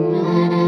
Música